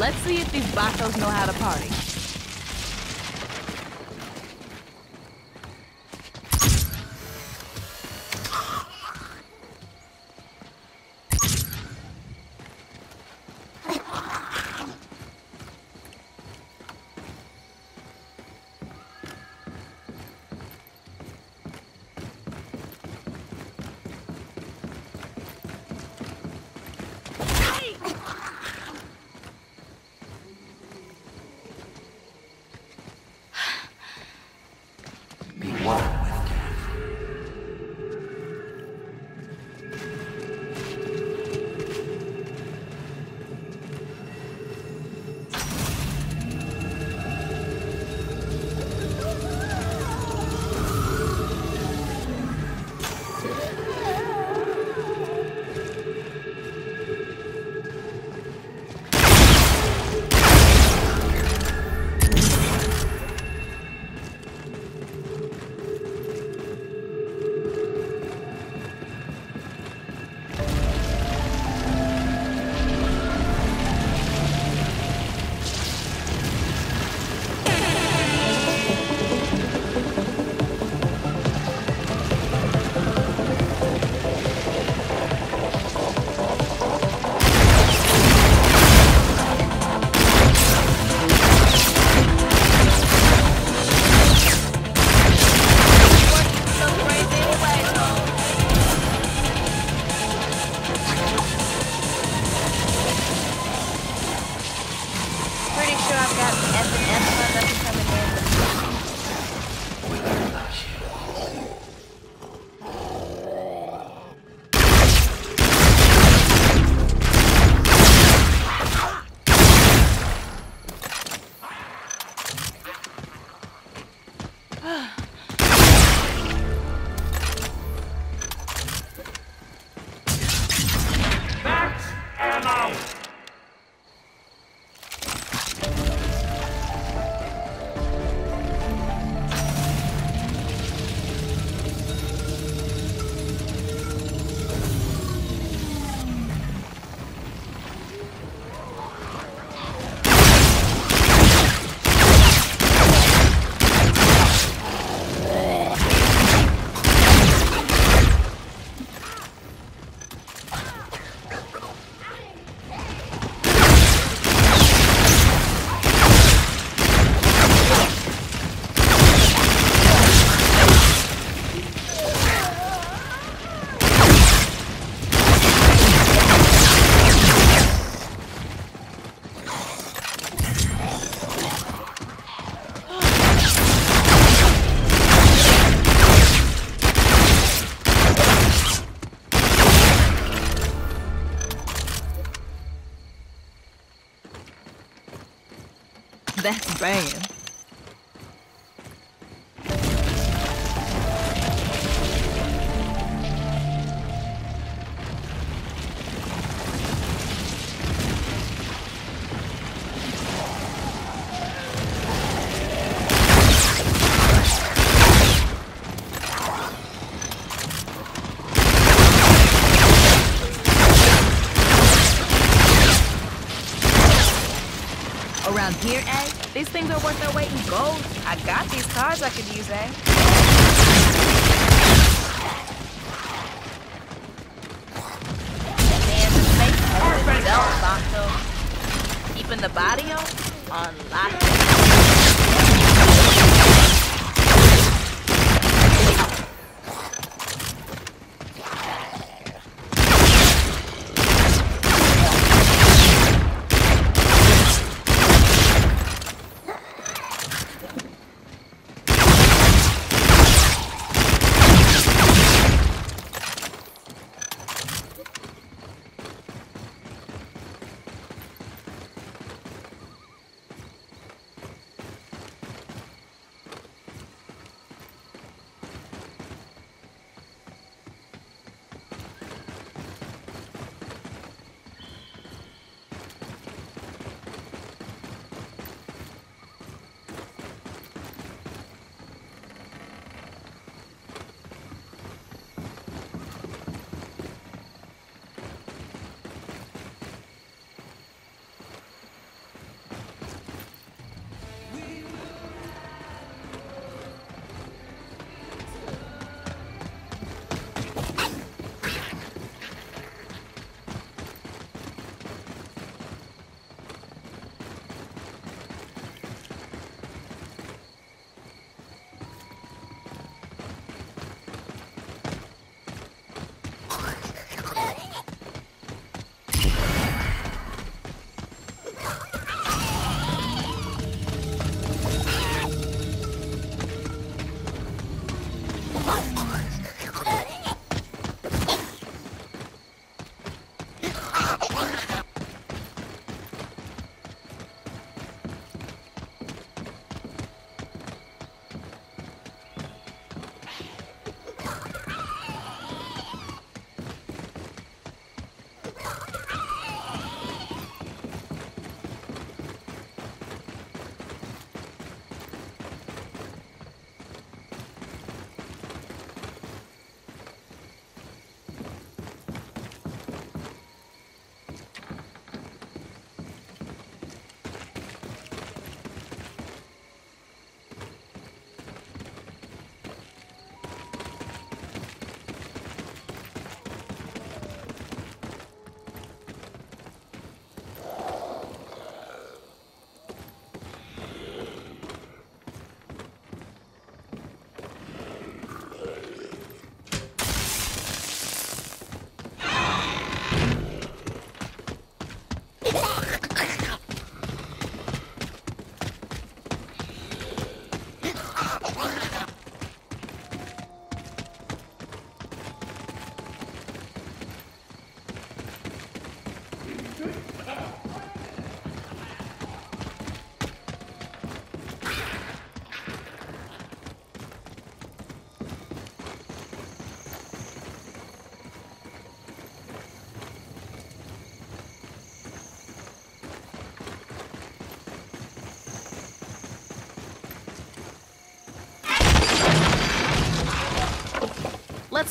Let's see if these vatos know how to party. Banging. These things are worth their weight in gold. I got these cards I could use, eh? Keeping the body on, on.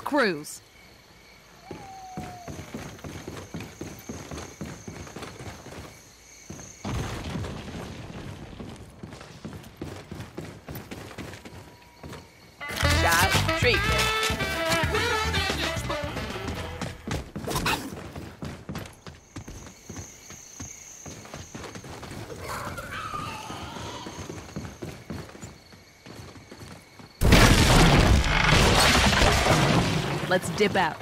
Cruise. Let's dip out.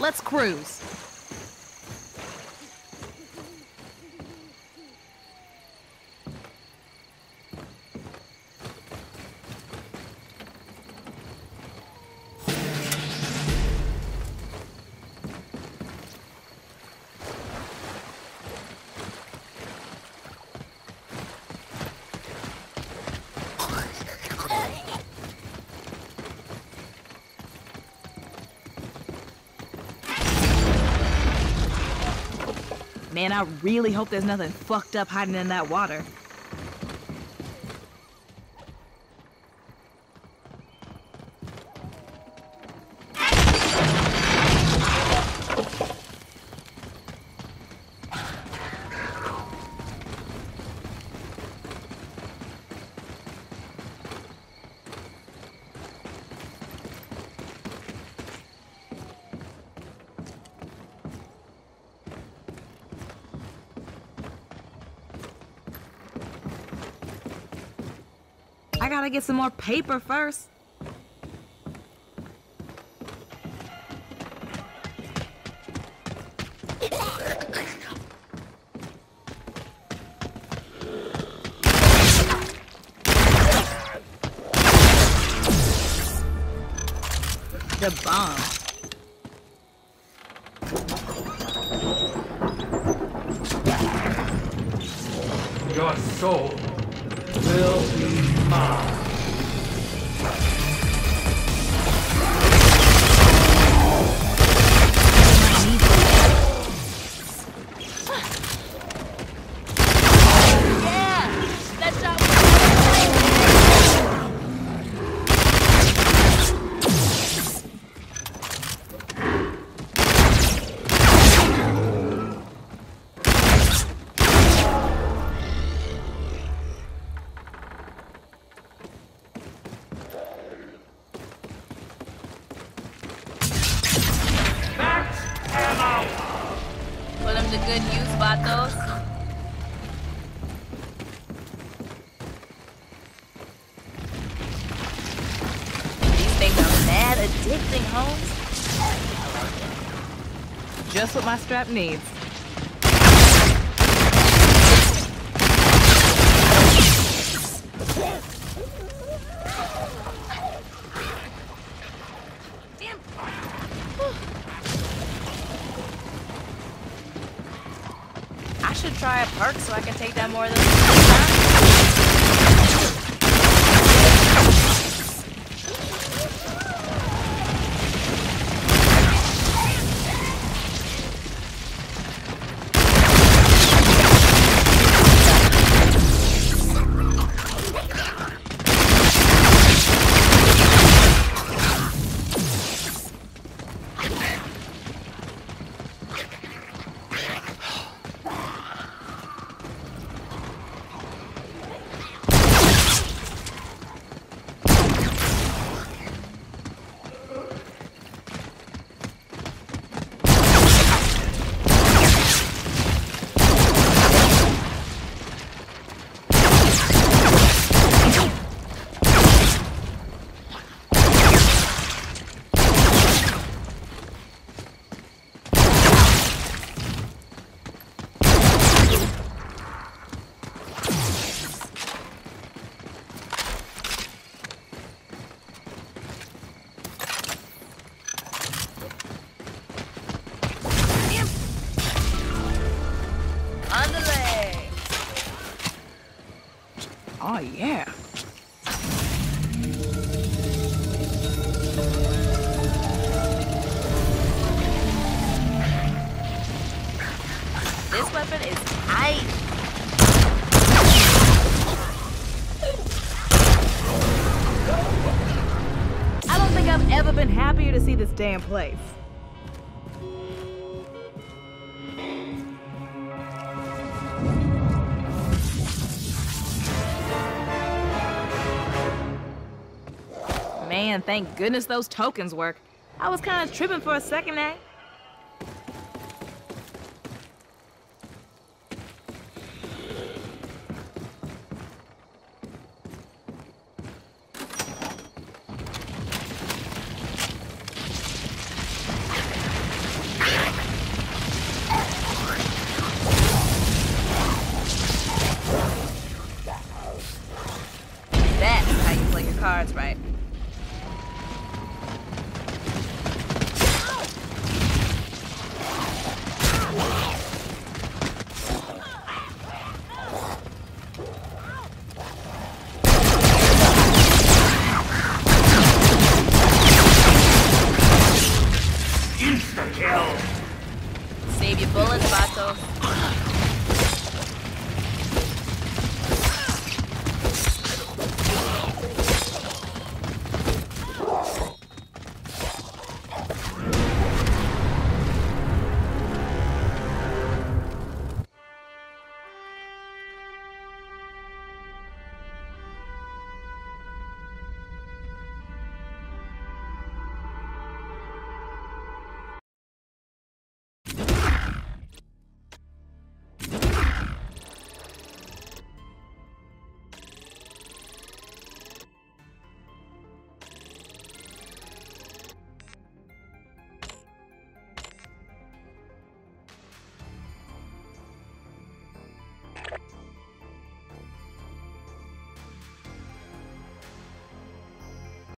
Let's cruise. Man, I really hope there's nothing fucked up hiding in that water. Gotta get some more paper first. The bomb. Your soul good use, vatos. These things are mad addicting, Holmes. Just what my strap needs. Should try a perk so I can take that more than Oh, yeah. This weapon is tight. I don't think I've ever been happier to see this damn place. Man, thank goodness those tokens work. I was kind of tripping for a second there. Save your bullets, Vato.